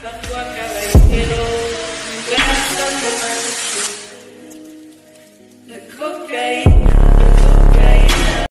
The caballero,